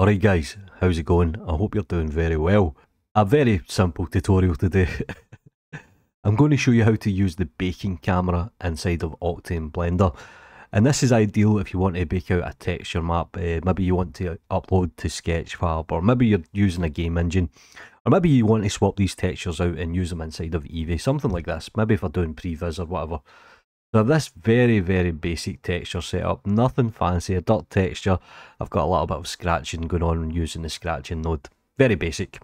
Alright guys, how's it going? I hope you're doing very well. A very simple tutorial today. I'm going to show you how to use the baking camera inside of Octane Blender. And this is ideal if you want to bake out a texture map, uh, maybe you want to upload to Sketchfab, or maybe you're using a game engine, or maybe you want to swap these textures out and use them inside of Eevee, something like this, maybe if you're doing previs or whatever. So this very, very basic texture setup, nothing fancy, a dirt texture. I've got a little bit of scratching going on using the scratching node. Very basic.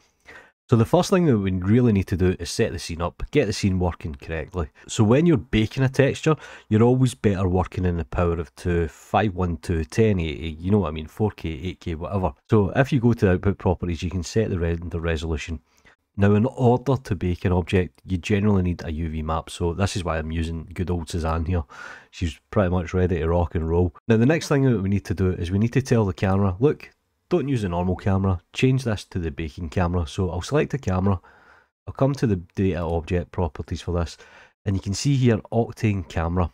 So the first thing that we really need to do is set the scene up, get the scene working correctly. So when you're baking a texture, you're always better working in the power of 2, 512, 1080, you know what I mean, 4K, 8K, whatever. So if you go to the output properties, you can set the render resolution. Now, in order to bake an object, you generally need a UV map, so this is why I'm using good old Suzanne here. She's pretty much ready to rock and roll. Now, the next thing that we need to do is we need to tell the camera, look, don't use the normal camera, change this to the baking camera. So I'll select the camera, I'll come to the data object properties for this, and you can see here Octane camera,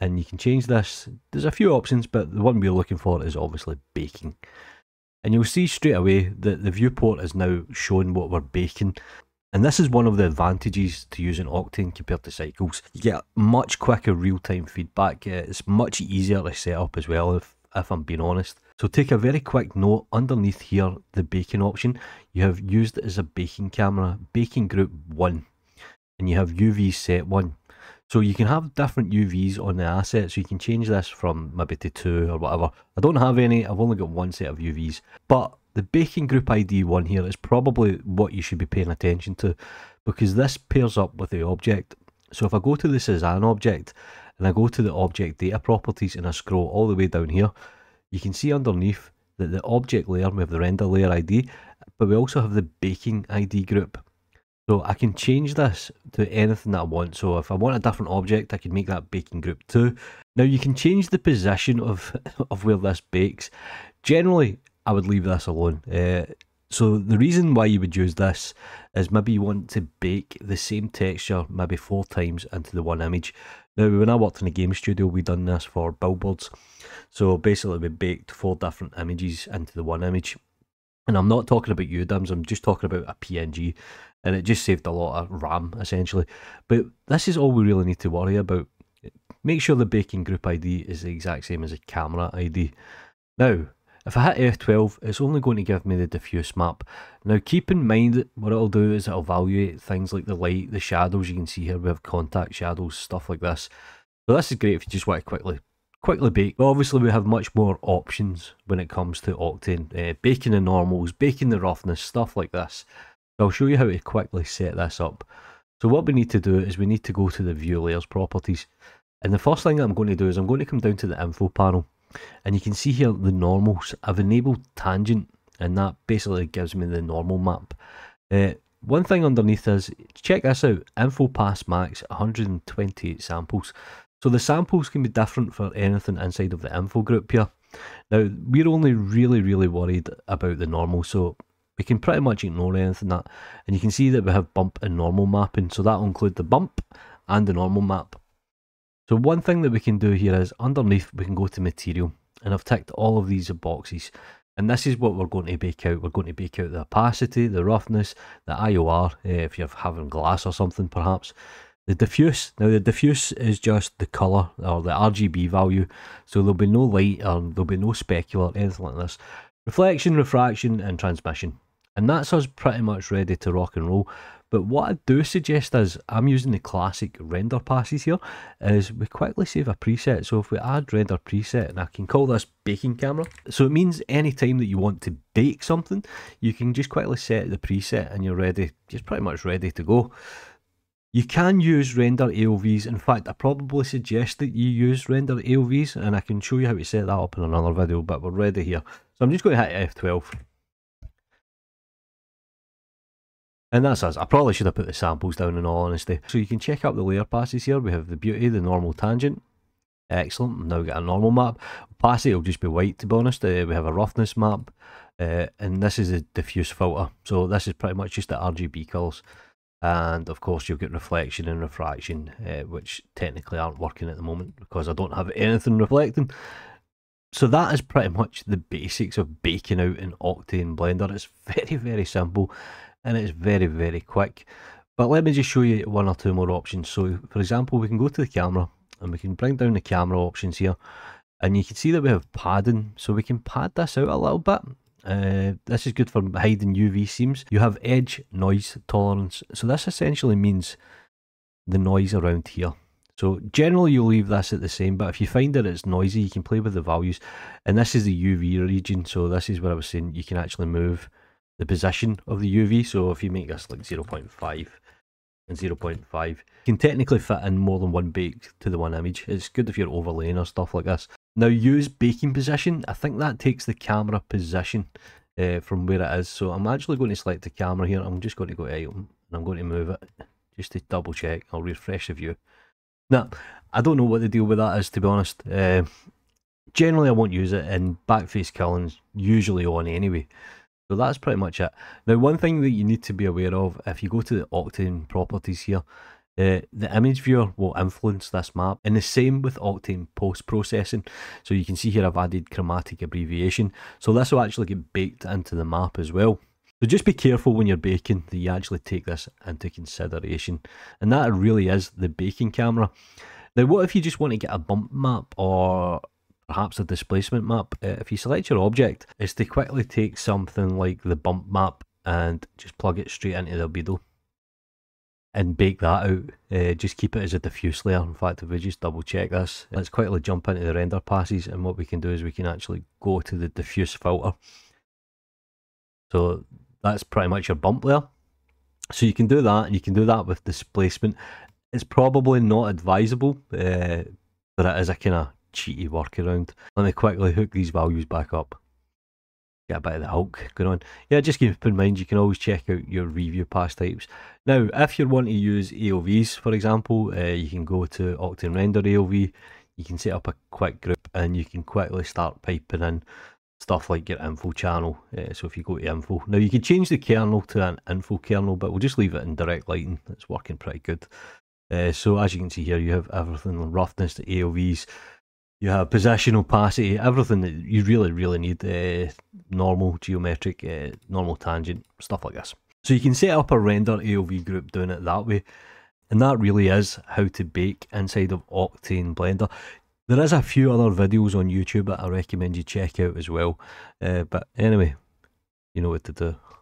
and you can change this. There's a few options, but the one we're looking for is obviously baking. And you'll see straight away that the viewport is now showing what we're baking. And this is one of the advantages to using Octane compared to Cycles. You get much quicker real-time feedback. Uh, it's much easier to set up as well, if, if I'm being honest. So take a very quick note underneath here, the baking option, you have used it as a baking camera, baking group 1, and you have UV set 1. So you can have different UVs on the asset, so you can change this from maybe to 2 or whatever. I don't have any, I've only got one set of UVs. But the baking group ID one here is probably what you should be paying attention to because this pairs up with the object. So if I go to the Suzanne object and I go to the object data properties and I scroll all the way down here, you can see underneath that the object layer, we have the render layer ID, but we also have the baking ID group. So I can change this to anything that I want. So if I want a different object, I can make that baking group too. Now you can change the position of, of where this bakes. Generally, I would leave this alone. Uh, so the reason why you would use this is maybe you want to bake the same texture maybe four times into the one image. Now when I worked in a game studio we done this for billboards. So basically we baked four different images into the one image. And I'm not talking about UDIMs, I'm just talking about a PNG. And it just saved a lot of RAM, essentially. But this is all we really need to worry about. Make sure the baking group ID is the exact same as the camera ID. Now, if I hit F12, it's only going to give me the diffuse map. Now keep in mind what it'll do is it'll evaluate things like the light, the shadows, you can see here we have contact shadows, stuff like this. So this is great if you just want to quickly quickly bake. But obviously we have much more options when it comes to Octane. Uh, baking the normals, baking the roughness, stuff like this. I'll show you how to quickly set this up. So what we need to do is we need to go to the view layers properties. And the first thing I'm going to do is I'm going to come down to the info panel. And you can see here the normals. I've enabled tangent and that basically gives me the normal map. Uh, one thing underneath is, check this out, info pass max 128 samples. So the samples can be different for anything inside of the info group here. Now, we're only really, really worried about the normal, so we can pretty much ignore anything that. And you can see that we have bump and normal mapping, so that will include the bump and the normal map. So one thing that we can do here is underneath we can go to material, and I've ticked all of these boxes. And this is what we're going to bake out. We're going to bake out the opacity, the roughness, the IOR, uh, if you're having glass or something perhaps. The diffuse, now the diffuse is just the colour or the RGB value, so there'll be no light or there'll be no specular, anything like this. Reflection, refraction and transmission. And that's us pretty much ready to rock and roll. But what I do suggest is, I'm using the classic render passes here, is we quickly save a preset. So if we add render preset, and I can call this baking camera. So it means any time that you want to bake something, you can just quickly set the preset and you're ready, just pretty much ready to go. You can use render AOVs. In fact, I probably suggest that you use render AOVs, and I can show you how to set that up in another video, but we're ready here. So I'm just going to hit F12. And that's us. I probably should have put the samples down in all honesty. So you can check out the layer passes here. We have the beauty, the normal tangent. Excellent. Now we get a normal map. Opacity will just be white to be honest. Uh, we have a roughness map. Uh, and this is a diffuse filter. So this is pretty much just the RGB colours and of course you'll get reflection and refraction uh, which technically aren't working at the moment because I don't have anything reflecting So that is pretty much the basics of baking out in Octane Blender. It's very, very simple and it's very, very quick. But let me just show you one or two more options. So for example, we can go to the camera and we can bring down the camera options here. And you can see that we have padding, so we can pad this out a little bit. Uh, this is good for hiding UV seams. You have edge noise tolerance. So this essentially means the noise around here. So generally you'll leave this at the same, but if you find that it's noisy, you can play with the values. And this is the UV region, so this is where I was saying you can actually move the position of the UV. So if you make this like 0.5 and 0.5, you can technically fit in more than one bake to the one image. It's good if you're overlaying or stuff like this. Now use baking position, I think that takes the camera position uh, from where it is. So I'm actually going to select the camera here. I'm just going to go to item and I'm going to move it just to double check. I'll refresh the view. Now, I don't know what the deal with that is, to be honest. Uh, generally, I won't use it, and backface culling's usually on anyway. So that's pretty much it. Now, one thing that you need to be aware of, if you go to the Octane properties here, uh, the image viewer will influence this map, and the same with Octane post-processing. So you can see here I've added chromatic aberration, so this will actually get baked into the map as well. So just be careful when you're baking that you actually take this into consideration. And that really is the baking camera. Now what if you just want to get a bump map or perhaps a displacement map? Uh, if you select your object, is to quickly take something like the bump map and just plug it straight into the albedo and bake that out. Uh, just keep it as a diffuse layer. In fact, if we just double check this, let's quickly jump into the render passes and what we can do is we can actually go to the diffuse filter. So that's pretty much your bump layer. So you can do that, and you can do that with displacement. It's probably not advisable, uh, but it is a kind of cheaty workaround. Let me quickly hook these values back up. Get a bit of the Hulk going on. Yeah, just keep in mind you can always check out your review pass types. Now, if you're wanting to use AOVs, for example, uh, you can go to Octane Render AOV, you can set up a quick group, and you can quickly start piping in stuff like your info channel. Uh, so if you go to info, now you can change the kernel to an info kernel, but we'll just leave it in direct lighting. It's working pretty good. Uh, so as you can see here, you have everything roughness to AOVs. You have position opacity, everything that you really, really need. Uh, normal, geometric, uh, normal tangent, stuff like this. So you can set up a render AOV group doing it that way. And that really is how to bake inside of Octane Blender. There is a few other videos on YouTube that I recommend you check out as well. Uh, but anyway, you know what to do.